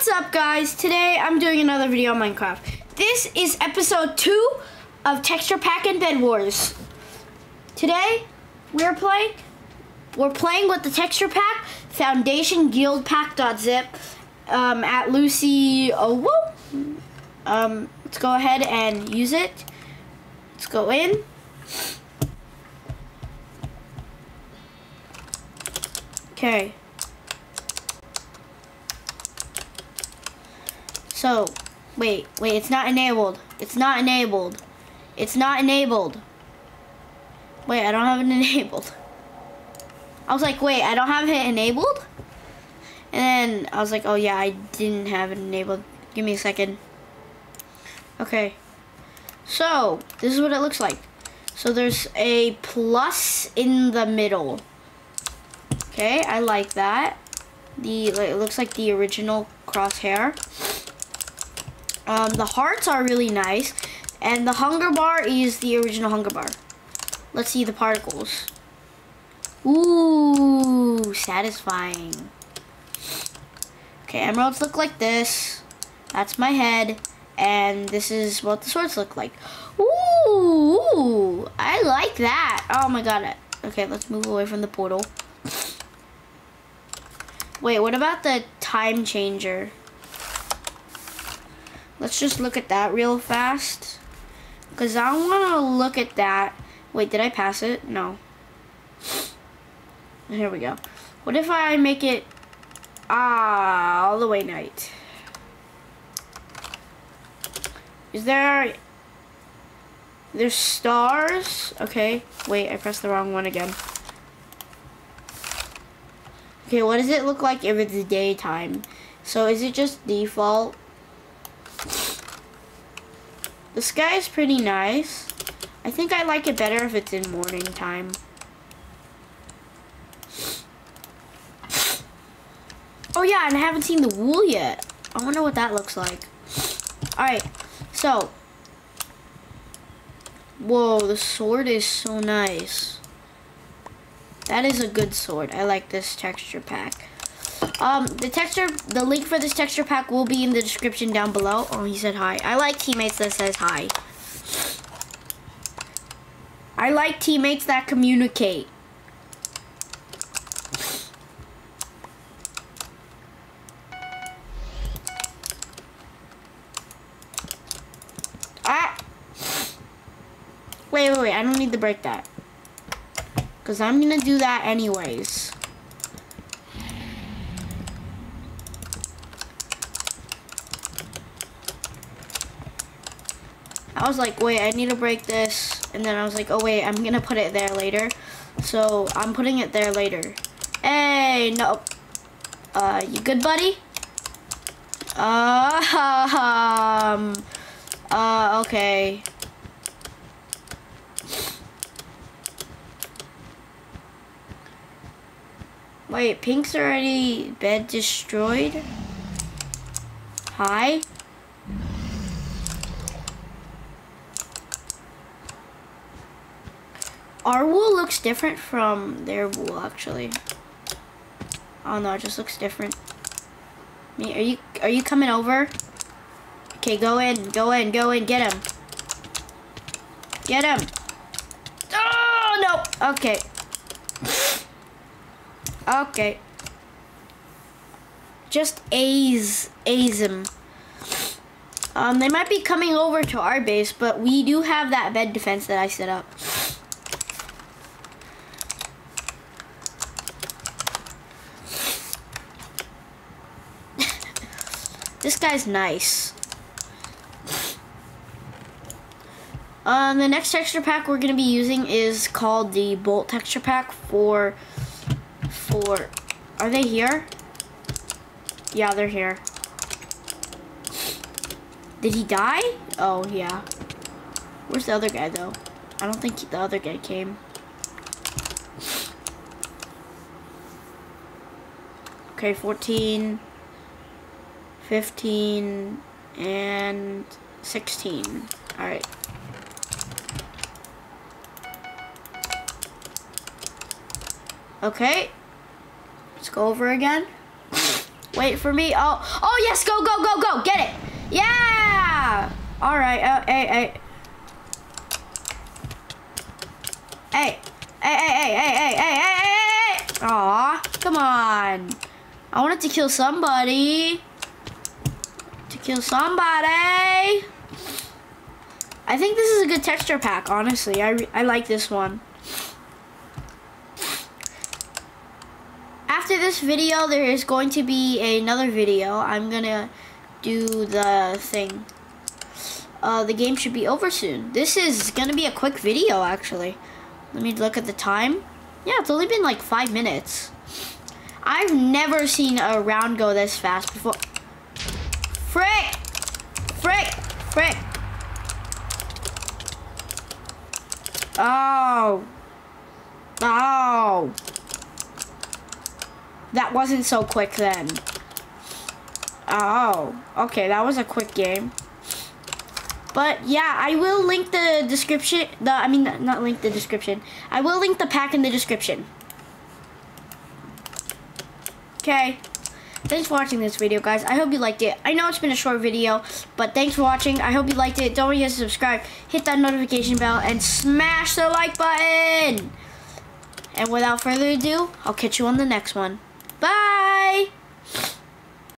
What's up guys? Today I'm doing another video on Minecraft. This is episode 2 of Texture Pack and Bed Wars. Today we're playing we're playing with the Texture Pack Foundation Guild Pack.zip um, at Lucy Oh Um, let's go ahead and use it. Let's go in. Okay. So, wait, wait, it's not enabled. It's not enabled. It's not enabled. Wait, I don't have it enabled. I was like, wait, I don't have it enabled? And then I was like, oh yeah, I didn't have it enabled. Give me a second. Okay. So, this is what it looks like. So there's a plus in the middle. Okay, I like that. The it looks like the original crosshair. Um, the hearts are really nice. And the hunger bar is the original hunger bar. Let's see the particles. Ooh, satisfying. Okay, emeralds look like this. That's my head. And this is what the swords look like. Ooh, I like that. Oh my god. Okay, let's move away from the portal. Wait, what about the time changer? Let's just look at that real fast. Because I want to look at that. Wait, did I pass it? No. Here we go. What if I make it ah, all the way night? Is there... There's stars? Okay. Wait, I pressed the wrong one again. Okay, what does it look like if it's daytime? So is it just default? The sky is pretty nice. I think I like it better if it's in morning time. Oh yeah, and I haven't seen the wool yet. I wonder what that looks like. Alright, so. Whoa, the sword is so nice. That is a good sword. I like this texture pack. Um, the texture, the link for this texture pack will be in the description down below. Oh, he said hi. I like teammates that says hi. I like teammates that communicate. Ah! Wait, wait, wait. I don't need to break that. Because I'm going to do that anyways. I was like, wait, I need to break this. And then I was like, oh wait, I'm gonna put it there later. So I'm putting it there later. Hey, no. Uh, you good, buddy? Uh, um, uh, okay. Wait, Pink's already bed destroyed? Hi? Our wool looks different from their wool, actually. Oh no, it just looks different. are you are you coming over? Okay, go in, go in, go in, get him. Get him. Oh no. Okay. Okay. Just A's, A's him. Um, they might be coming over to our base, but we do have that bed defense that I set up. This guy's nice. Um, the next texture pack we're going to be using is called the Bolt texture pack for, for, are they here? Yeah, they're here. Did he die? Oh, yeah. Where's the other guy, though? I don't think the other guy came. Okay, 14. 15, and 16. All right. Okay. Let's go over again. Wait for me. Oh, oh yes, go, go, go, go. Get it. Yeah. All right. Uh, hey, hey. Hey. Hey, hey, hey, hey, hey, hey, hey, hey. Aw, come on. I wanted to kill somebody. Kill somebody. I think this is a good texture pack, honestly. I, I like this one. After this video, there is going to be another video. I'm going to do the thing. Uh, the game should be over soon. This is going to be a quick video, actually. Let me look at the time. Yeah, it's only been like five minutes. I've never seen a round go this fast before. Frick! Frick! Frick! Oh. Oh. That wasn't so quick then. Oh. Okay, that was a quick game. But yeah, I will link the description. The I mean, not link the description. I will link the pack in the description. Okay. Thanks for watching this video, guys. I hope you liked it. I know it's been a short video, but thanks for watching. I hope you liked it. Don't forget to subscribe, hit that notification bell, and smash the like button. And without further ado, I'll catch you on the next one.